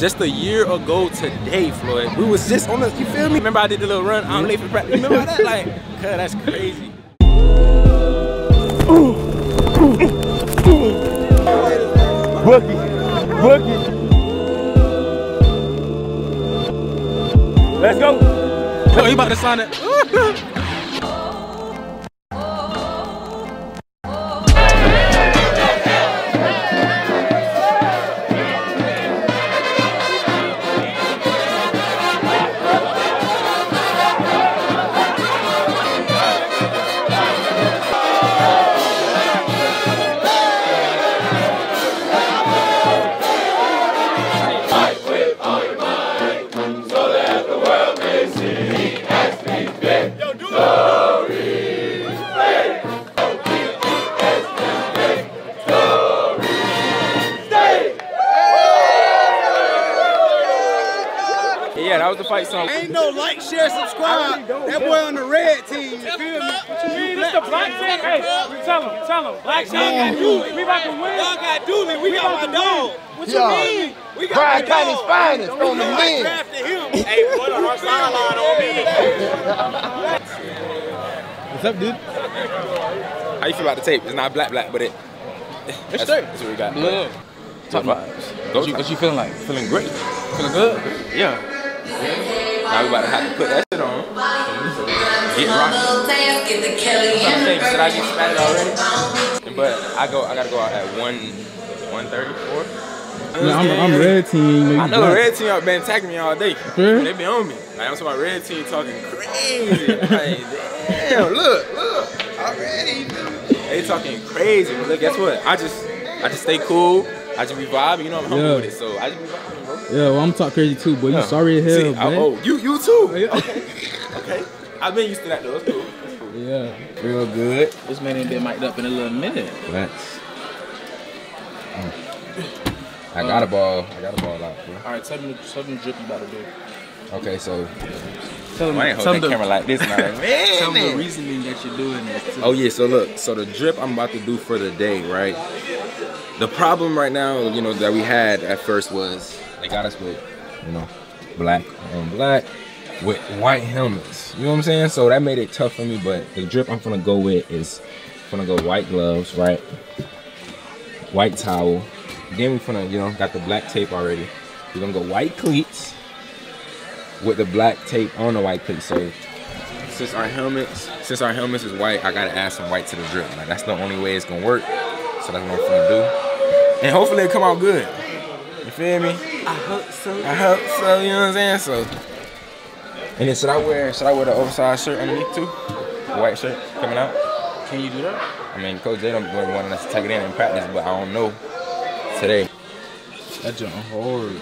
just a year ago today, Floyd. We was just on the, you feel me? Remember I did the little run, I'm late for practice. Remember that? Like, cuz that's crazy. Bookie. Bookie. Let's go. Oh, you about to sign it? share, subscribe. That boy on the red team, you feel me? This the black team. Hey, tell him, tell him. Black team. got Dooley. We about to win. Y'all got Dooley, we, got my about to dog. What you mean? We got Pride my County's dog. finest on the I men. drafted him. hey, put a sideline on me. What's up, dude? How you feel about the tape? It's not black black, but it. That's, straight. that's what we got. Yeah. Top vibes. What you, what you feeling like? feeling great. Feeling good? Yeah. Now we about to have to put that shit on. Get rocking. Get the Kelly Some things I get spatted already. But I go I gotta go out at one one thirty four. Yeah, I'm, I'm red team. I know red team have been attacking me all day. Sure. They be on me. Like I'm talking about red team talking crazy. like, damn, look, look, already. They talking crazy. But look, guess what? I just I just stay cool. I just be vibing. You know I'm humble Yeah. with it, so I just be vibing, bro. Yeah, well, I'm talk crazy too, but you Yeah. sorry as hell, See, I- man. oh, you you too. Yeah. Okay, okay. I've been used to that though. It's cool. Yeah. Real good. This man ain't been mic'd up in a little minute. Let's. Mm. I got a ball. I got a ball out. Bro. All right, tell me, tell me the drip you about to do. Okay, so Tell I ain't holding the, camera like this now. Tell me the reasoning that you're doing this. Oh yeah, so look, so the drip I'm about to do for the day, right? The problem right now, you know, that we had at first was they got us with, you know, black on black with white helmets. You know what I'm saying? So that made it tough for me, but the drip I'm gonna go with is gonna go white gloves, right? White towel. Then we're gonna, you know, got the black tape already. We're gonna go white cleats with the black tape on the white cleats. So since our helmets, since our helmets is white, I gotta add some white to the drip. Like that's the only way it's gonna work. So that's what I'm gonna do. And hopefully it come out good. You feel me? I hope so. I hope so, you know what I'm saying? So and then should I wear should I wear the oversized shirt underneath too? The white shirt coming out? Can you do that? I mean Coach J don't want us to take it in in practice, but I don't know today. That jump hard.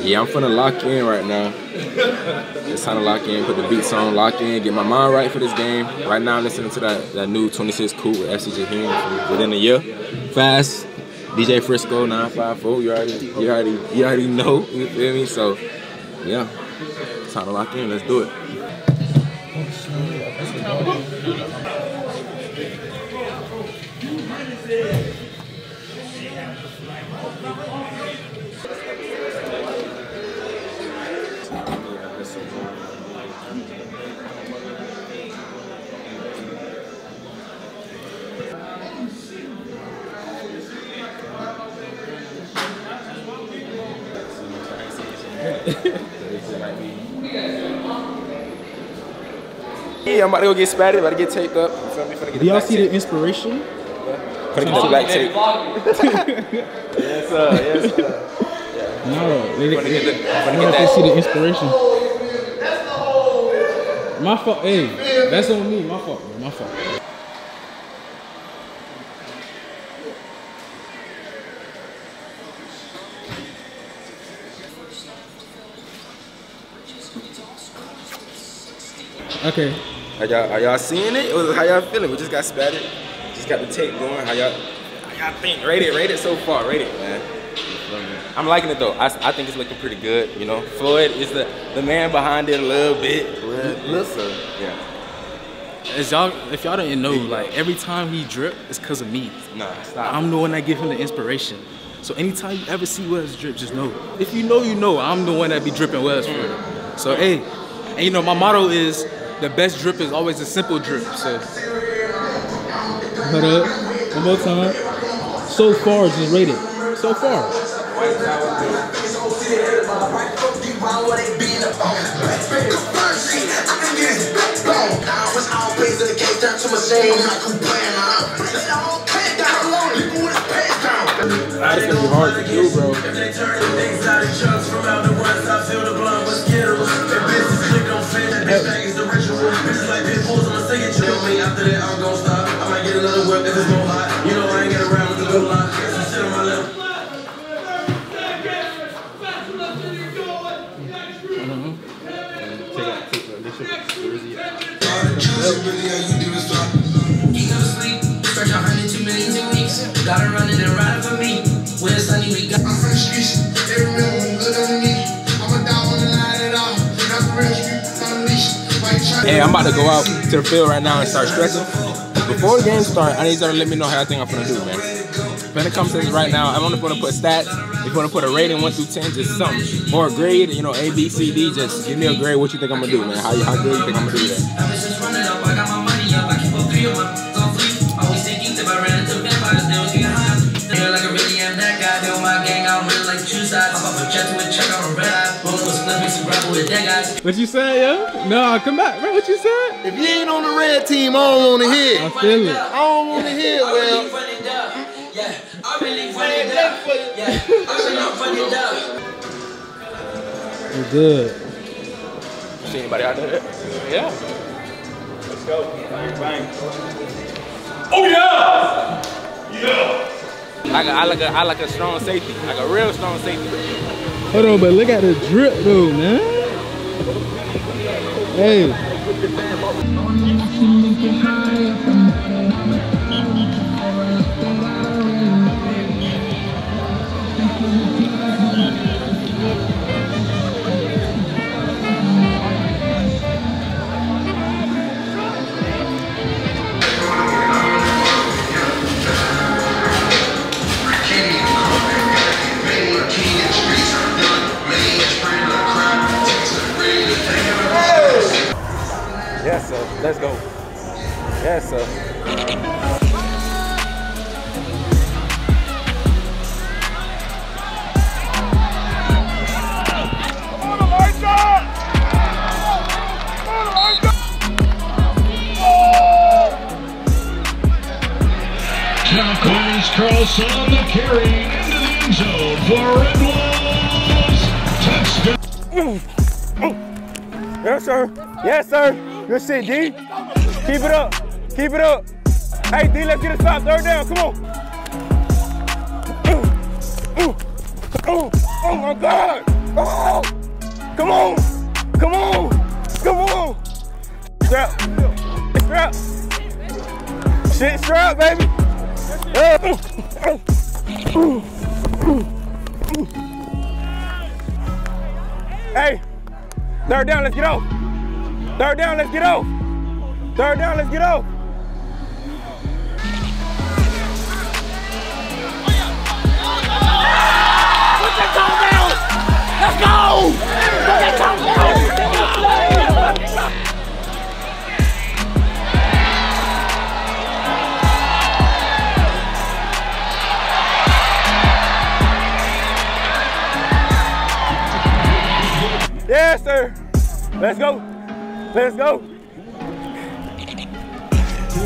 Yeah, I'm finna lock in right now. It's time to lock in, put the beats on, lock in, get my mind right for this game. Right now, I'm listening to that, that new 26 Cool with FCJ Hume within a year. Fast, DJ Frisco 954. You already, you already, you already know. You feel me? So, yeah, time to lock in. Let's do it. Yeah, I'm about to go get spatted, about to get taped up. You feel me? Finna get Do y'all see the inspiration? Finna get the black tape. yes, sir. Yes, sir. No, they, they, Finna get the, I finna don't get they see the inspiration. My fault. Hey, that's on me. My fault. bro. My fault. Okay. Are y'all, are y'all seeing it? Or how y'all feeling? We just got spatted. Got the tape going. How y'all, how y'all think? Rate it, rate it so far. Rate it, man. You feel me? I'm liking it though. I, I think it's looking pretty good. You know, Floyd is the the man behind it a little bit. Listen, yeah. As y'all, if y'all didn't know, like every time he drip, it's cause of me. Nah, stop. I'm the one that give him the inspiration. So anytime you ever see Wes drip, just know. If you know, you know. I'm the one that be dripping Wes for it. So hey, and you know my motto is the best drip is always a simple drip. So hold up, one more time. So far, just rate it. So far. That's what I say. I'm not gonna be hard to do, bro. Gotta run it and ride for me. When sunny we got I'm from the on line real street, unleashed. Why you Hey, I'm about to go out to the field right now and start stretching. Before the game start, I need y'all to let me know how I think I'm gonna do, man. When it comes to this right now, I'm only gonna put stats. If you wanna put a rating one through ten, just something. Or a grade, you know, A, B, C, D, just give me a grade. What you think I'm gonna do, man? How, how good you think I'm gonna do that? On I'm up a jet to a check, I'm a red eye. Rolling with split, mix and grapple with that guys. What you said, yo? No, come back, bro. What you said? If you ain't on the red team, I don't want to hear. I feel it. I don't want to hear. I really Well, run it up. Yeah, I really run it up. Yeah, I really run it up. You good. See anybody out there? Yeah. Let's go. Bang, bang. Oh yeah! Yeah! I, I like a, I like a strong safety, like a real strong safety. Hold on, but look at the drip though, man. Hey. Yes, sir. Let's go. Yes, sir. Now Clarence Carlson on the carry into the end zone for Red Wolves. Touchdown. Yes, sir. Yes, sir. Good shit, D. Keep it up. Keep it up. Hey, D, let's get a stop. Third down. Come on. Oh, oh my God. Oh, come on. Come on. Come on. Strap. Strap. Shit strap, baby. Hey, third down, let's get off. Third down, let's get off. Third down, let's get off. Put that dumbbell. Let's go. Put that dumbbell. Yes, sir. Let's go. Let's go.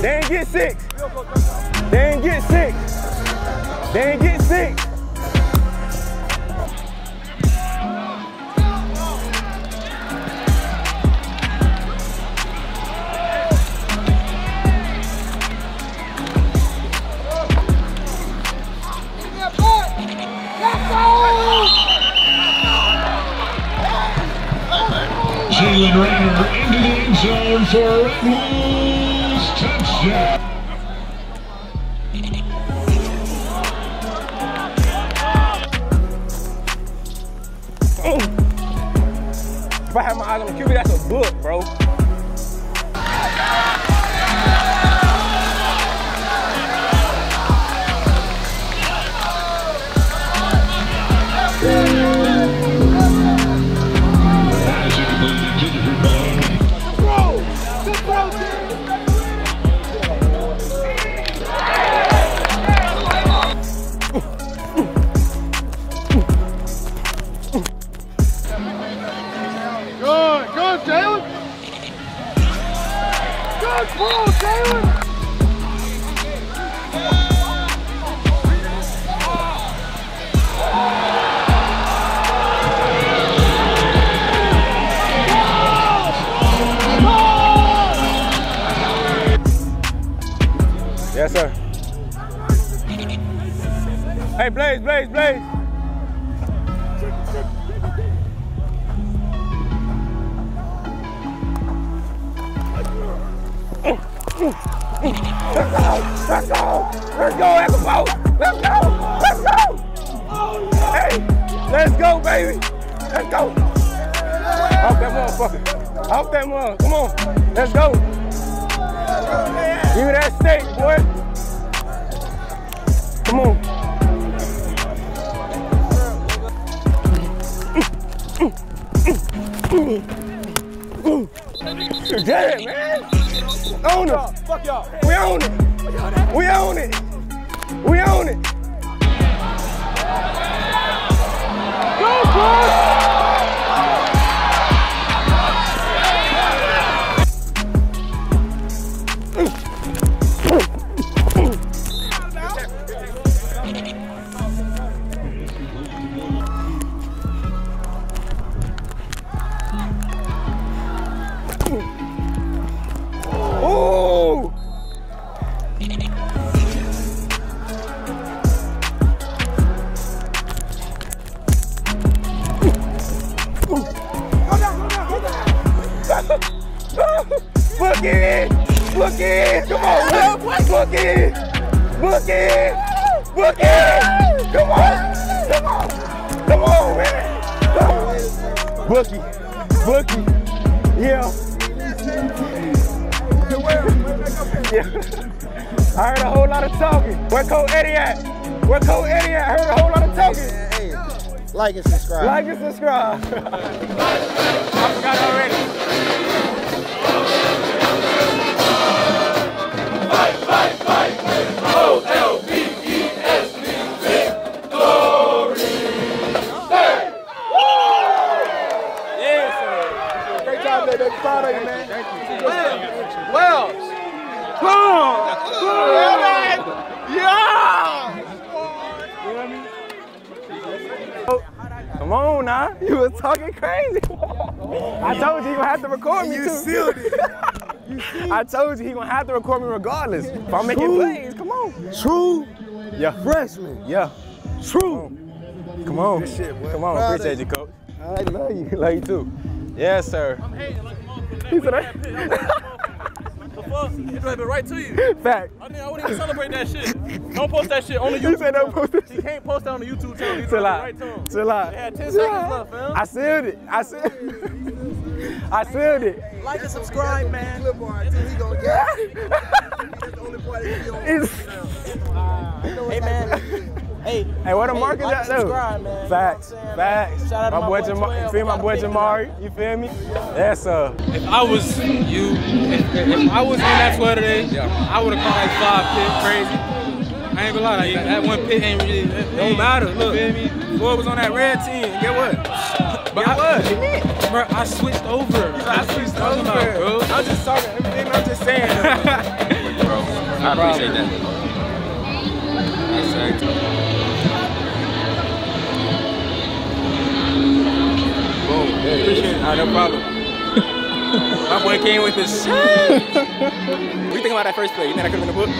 They ain't get six. They ain't get six. They ain't get six. Jalen end zone for a Red Wolves touchdown. If I have my eyes on the QB, that's a book, bro. Off that motherfucker! Off that mother! Come on! Let's go! Give me that steak, boy! Come on! Get it, man! Own it! Fuck y'all! We own it! We own it! We own it! Go, boy! Yeah. I heard a whole lot of talking. Where Cole Eddie at? Where Cole Eddie at? I heard a whole lot of talking. Hey, like and subscribe. Like and subscribe. I forgot already. Yes, Come on now. You was talking crazy. I told you he gonna have to record me You too. sealed it. I told you he gonna have to record me regardless. If I'm making True. plays, come on. True Yeah. freshman. Yeah. True. Come on. Good shit. Come on. Proud Appreciate of you, coach. I love you. Love you too. Yes, sir. I'm hating like a motherfucker. He said That that. The fuck? It drive it right to you. Fact. I, think I wouldn't even celebrate that shit. Don't post that shit on the He YouTube. said don't post it. He can't post that on the YouTube channel. He Chill drive it out. right to him. Chill out. They had 10 Chill seconds out. left, fam. I sealed it. I sealed I sealed it. Like and subscribe, man. Clip art. He gonna get it. That's the only part he on. It's- Hey, man. Hey, Hey, what a Hey, market like at and though? subscribe, man. Facts, You know I'm saying, facts. Shout out to my my boy boy Jamari. You 12, feel my boy Jamari? You feel me? Yes, sir. If I was you, if, if I was in that 12 today, I would have caught like five pit crazy. I ain't gonna lie, like, that, that one pit ain't really, it don't matter. Look, feel me? Floyd was on that red team. Get what? But I, what? Bro, I switched over. I switched over. About, bro. I'm just talking everything I'm just saying. bro. I appreciate that. Yes, Appreciate it. Ah, no problem. My boy came with his shit. what you think about that first play? You think that could have been a book?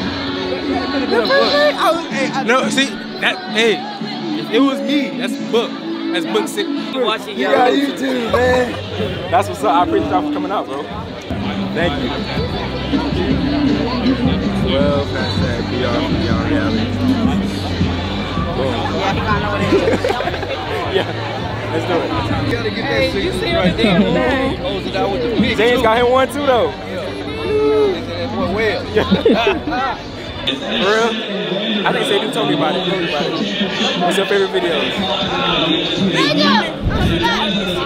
No, see, that, hey, if it was me, that's book. That's book six. Watching y'all. Yeah, you too, man. That's what's up. I appreciate y'all for coming out, bro. Thank you. Well, hashtag PR, PR reality. Yeah. Let's do it. You gotta get that shit. you see what the damn thing. Close it out with the big James got him one too though. That boy well. For real? I think Sadie told me about it. Told me about it. What's your favorite video?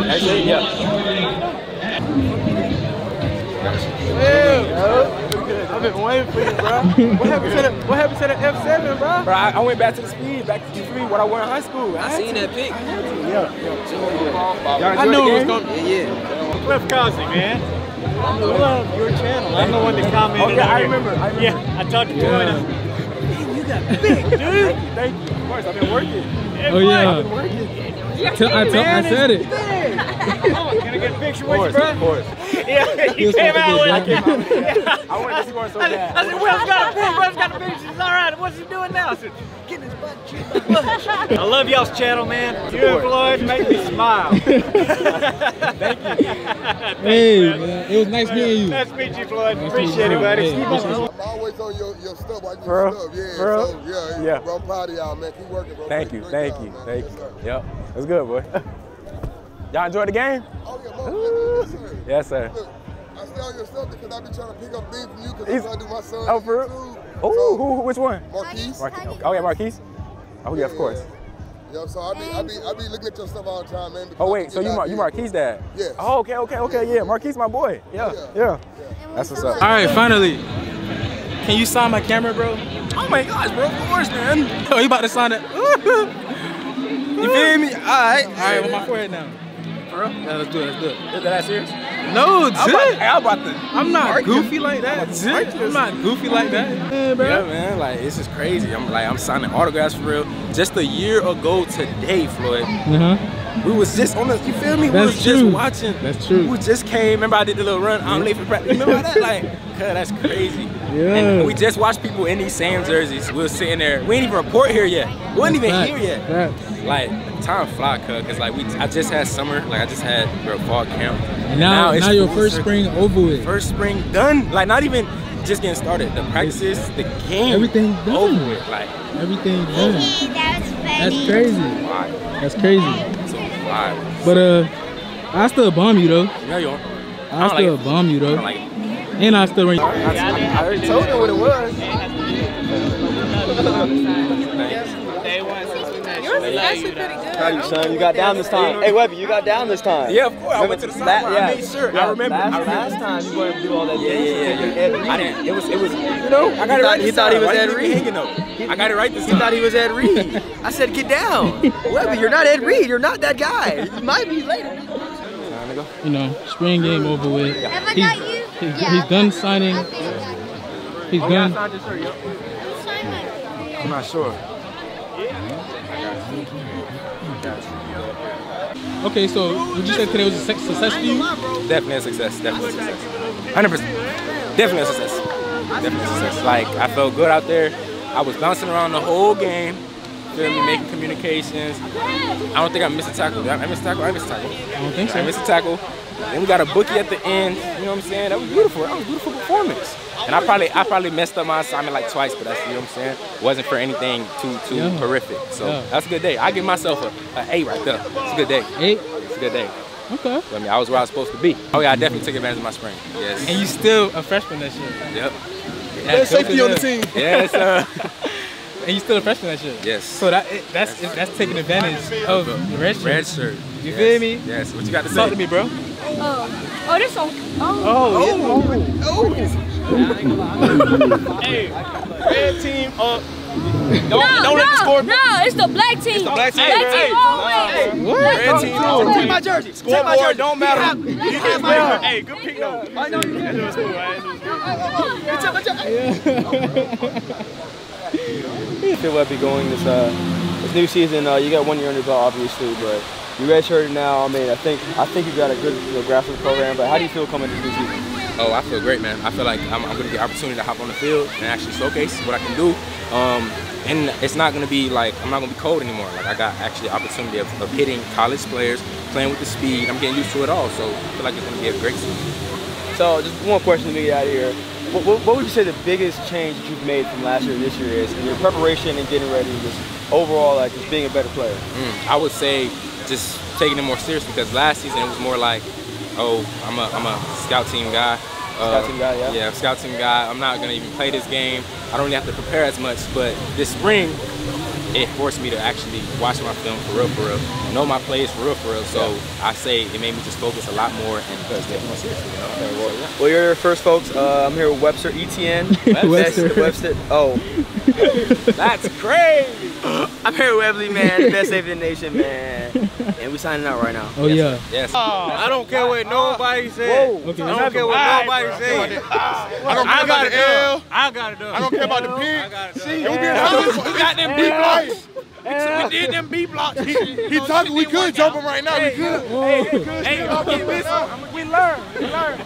That's it, yeah. I've been waiting for you, bro. What happened to the What happened to the F7, bro? Bro, I, I went back to the speed, back to the speed, what I wore in high school. I, Seen that pic. Yeah, yeah. Y'all I enjoyed knew it was game? gonna. Yeah, yeah. Cliff Cosby, man. I love your channel. I'm the one that commented. Oh, yeah, I remember, I remember. Yeah, I talked to Yeah. Jordan. Man, you got big, dude. Thank you. Of course, I've been working. Oh yeah. I've been working. Tell- I, tell, I said it. Come on, can I get a picture with you, bro? of course. Yeah, you Yes, came out with bro. it. I wanted to see one so I bad. said, Will's got a picture. Will's got a picture. It's all right. What's he doing now? I said, getting his butt chewed. I love y'all's channel, man. You and Floyd make me smile. Thank you. hey, man, it was nice meeting you. Nice to meet you, Floyd. Nice to meet Appreciate you, it, buddy. Hey, appreciate you. I'm always on your, your stuff, like For real? your stuff. Yeah, For real? so, yeah, Yeah. Bro, I'm proud of y'all, man. Keep working, bro. Thank you, thank you, thank you. Yep, that's good, boy. Y'all enjoy the game? Oh, yeah, motherfucker. Yes, sir. Yes, sir. Look, I stay on your stuff because I be trying to pick up things from you because I'm trying to do my son. Oh, for real? too. Oh, So, who, who, which one? Marquise. Marquise. Oh, yeah, Marquise. Oh, yeah, of course. Yo, so I be, I be, I be looking at your stuff all the time, man. Oh, wait, so you getting Mar- out you here. Marquise dad? Yes. Oh, okay, okay, okay, yeah. Marquise, my boy. Yeah, yeah. That's what's up. All right, finally. Can you sign my camera, bro? Oh my gosh, bro, of course, man. Oh, you about to sign it? You feel me? All right. All right, with my forehead now. For real? Yeah, let's do it. Let's do it. Is that serious? No, I'm about, dude. I'm about to. I'm not goofy like that. dude. I'm not goofy like that. Yeah, bro. Yeah, man, like it's just crazy. I'm like I'm signing autographs for real. Just a year ago today, Floyd, Uh-huh. we was just on the. You feel me? we That's was true. just watching. That's true. We just came. Remember I did the little run. I'm late for practice. Remember that? Like, that's crazy. Yeah. And we just watched people in these same jerseys. We was sitting there. We ain't even report here yet. We wasn't even Facts, here yet. facts. Like time fly, cuz, cause like we. I just had summer. Like I just had bro, fall camp. And now, it's now your first circle. spring over with. First spring done. Like not even just getting started. The practices, the game, Everything done. over with. Like Everything done. That's That's crazy. why? That's crazy. Why? But uh, I still bomb you though. No, you don't. I, don't like still bomb you I though. Don't like it. and I still run. I, I, I already told you what it was. Yours is actually pretty good. Proud you, son. You got down this time. Hey, Webby, you got down this time. Yeah, of course. I went to the La- sideline. yeah. I made sure. Yeah, I remember. Last, I remember. last time you wanted to do all that Yeah, dancing. yeah, yeah. I didn't. It was. It was. You know. I got He it thought- right. he this thought he was Why Ed you leave me Reed. hanging though? I got it right this He time. thought he was Ed Reed. I said, get down. Webby, you're not Ed Reed. You're not that guy. You might be later. You know, spring game over with. Have I He's, got you? He's, Yeah, he's done signing. Oh, I think I got you. He's Oh, done. signed your shirt, yo. Sign I'm not sure. Okay, so would you say today was a success for you? Definitely a success. Definitely a success. 100%. Definitely a success. Definitely a success. Like, I felt good out there. I was bouncing around the whole game. Feel me? Making communications. I don't think I missed a tackle. Did I miss a tackle? I missed a tackle. I don't think so. I missed a tackle. Then we got a bookie at the end. You know what I'm saying? That was beautiful. That was a beautiful performance. And I probably I probably messed up my assignment like twice, but that's you know what I'm saying. Wasn't for anything too too Yeah. horrific. So Yeah. that's a good day. I give myself a, a A right there. It's a good day. Eight. It's a good day. Okay. I mean, I was where I was supposed to be. Oh yeah, I definitely took advantage of my spring. Yes. And you still a freshman that shit. Yep. That's safety on the team. Yes, sir. And you still a freshman that shit. Yes. So that it, that's it, that's taking advantage of the red shirt. Red shirt. You Yes. feel me? Yes. What you got to say? Talk to me, bro. Oh, oh, this one. Oh. Oh, Hey, red team up. Don't, no, don't no, let the score. no, it's the black team. the black team. Black Hey, team always. What? Red team. Oh, Take my jersey. Scoreboard don't matter. You have my jersey. Hey, good pick though. I know you. That was cool. Right? That was cool. feel Webby going this uh this new season? Uh, you got one year under the belt, obviously, but you redshirted now. I mean, I think I think you got a good you know, grasp of the program. But how do you feel coming this new season? Oh, I feel great, man. I feel like I'm, I'm going to get opportunity to hop on the field and actually showcase what I can do. Um, and it's not going to be like I'm not going to be cold anymore. Like I got actually opportunity of, of hitting college players, playing with the speed. I'm getting used to it all, so I feel like it's going to be a great season. So, just one question to get out of here. What, what, what would you say the biggest change that you've made from last year to this year is in your preparation and getting ready, just overall, like just being a better player? Mm, I would say just taking it more serious because last season it was more like, oh, I'm a I'm a scout team guy. Uh, Scout team guy, yeah. Yeah, scout team guy. I'm not gonna even play this game. I don't really have to prepare as much. But this spring, it forced me to actually watch my film for real, for real. Know my plays for real, for real. So I say it made me just focus a lot more and take it more seriously. You know? Okay, well, well, you're here first, folks. Uh, I'm here with Webster Etienne. Webster. Webster. Oh, That's crazy. I'm here with Webley, man, the best safety in the nation, man. And we signing out right now. Oh yeah. Yes. I don't care what nobody said. Okay. I don't care what nobody said. I don't care about the L. I got it done. I don't care about the I pig. got it See, done. we being honest. We got them B blocks. We did them B blocks. He, he talking. We could jump him right now. We could. Hey, don't get this. We learn. We learn.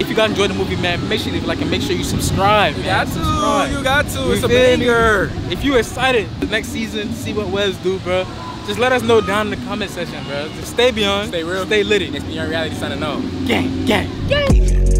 If you guys enjoyed the movie, man, make sure you leave a like and make sure you subscribe. You got to. You got to. You It's a banger. If you excited the next season, see what Wes do, bro. Just let us know down in the comment section, bro. Just stay beyond. Stay real. Stay litty. It's beyond reality signing off. Gang, gang. Gang.